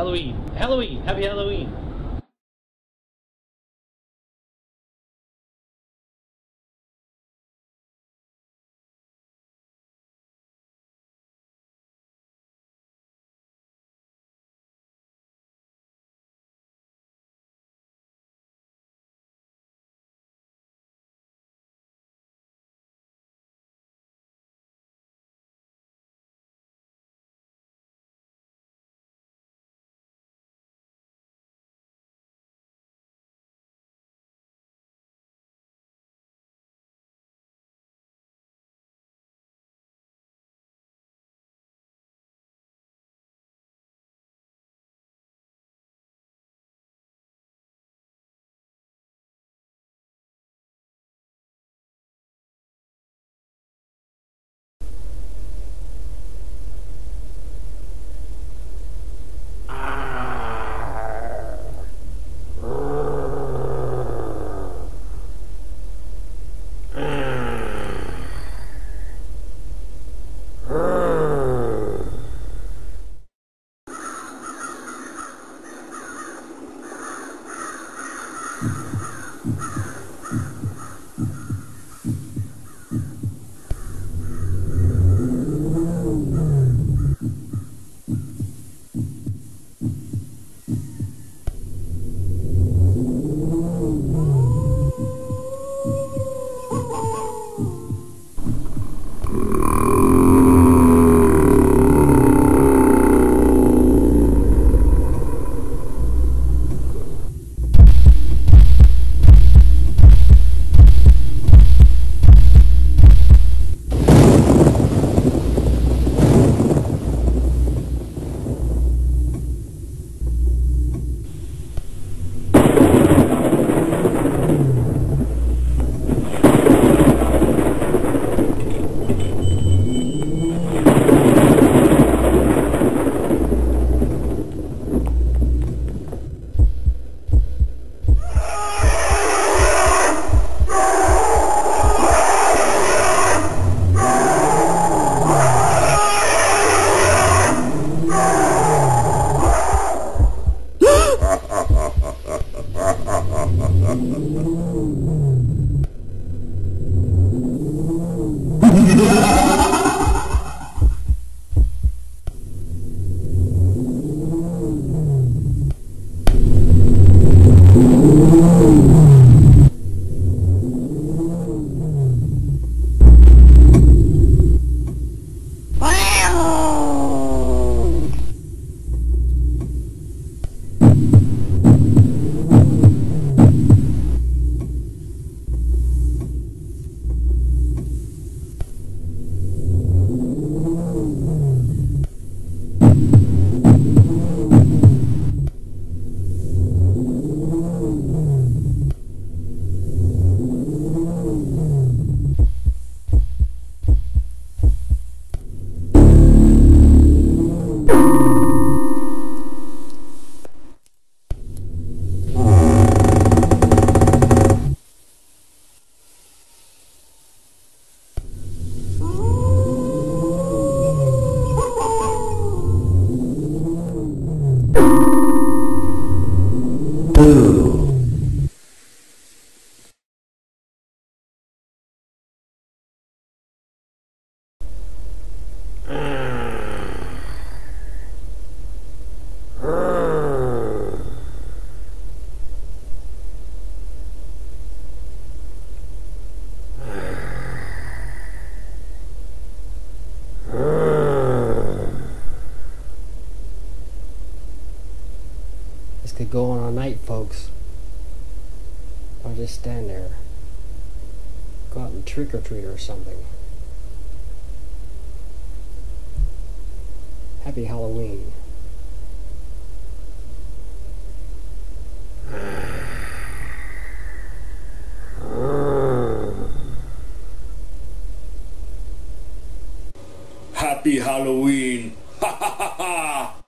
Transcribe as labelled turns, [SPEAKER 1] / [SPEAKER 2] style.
[SPEAKER 1] Halloween. Halloween. Happy Halloween.
[SPEAKER 2] This could go on all night, folks. I'll just stand there. Go out and trick or treat or something. Happy Halloween.
[SPEAKER 3] Happy Halloween! Ha ha ha ha!